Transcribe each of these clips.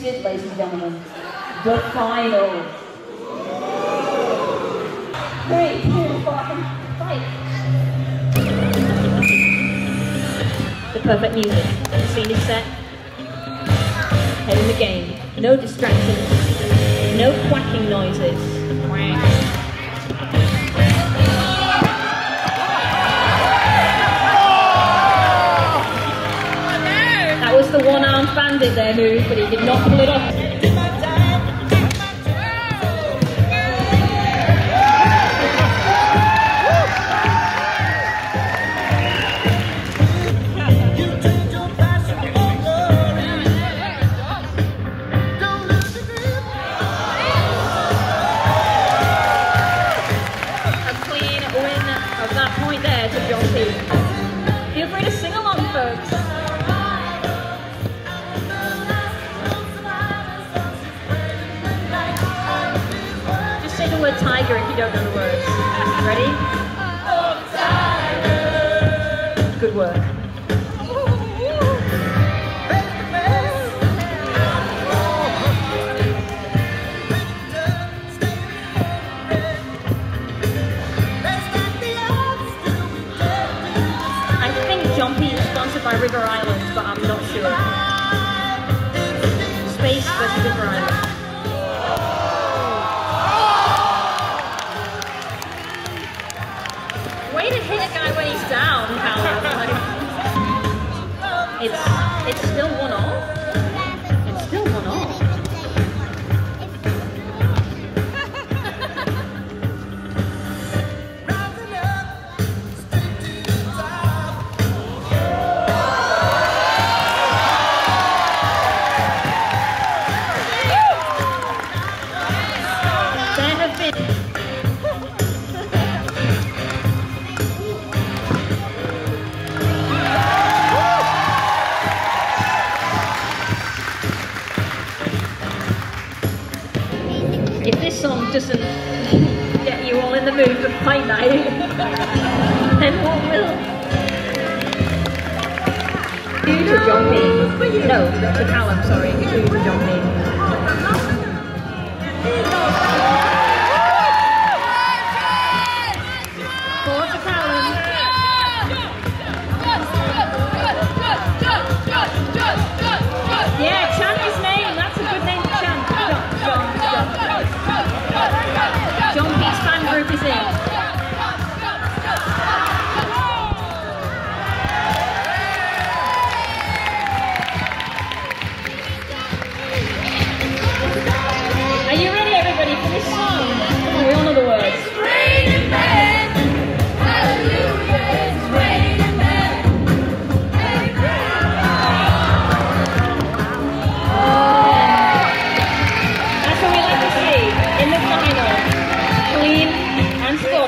is it, ladies and gentlemen. The final. Three, two, one, fight. The perfect music. The scene is set. Head in the game. No distractions. No quacking noises. Quack. Bandit there move, but he did not pull it off. Win that point there to. Feel free to sing the word tiger if you don't know the words. Ready? Good work. I think Jumpy is sponsored by River Island, but I'm not sure. Space versus River Island. It's still one all. if this song doesn't get you all in the mood for fight night, then what will? Due to John Dean. No, to Callum, sorry. Due to John Dean.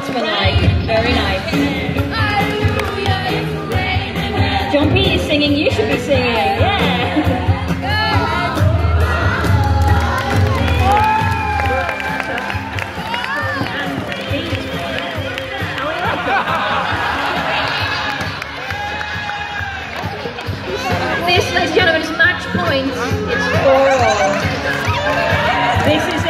shots were like very nice. Jon Peat is singing, you should be singing, yeah. this, ladies and gentlemen, is match point. It's four. This is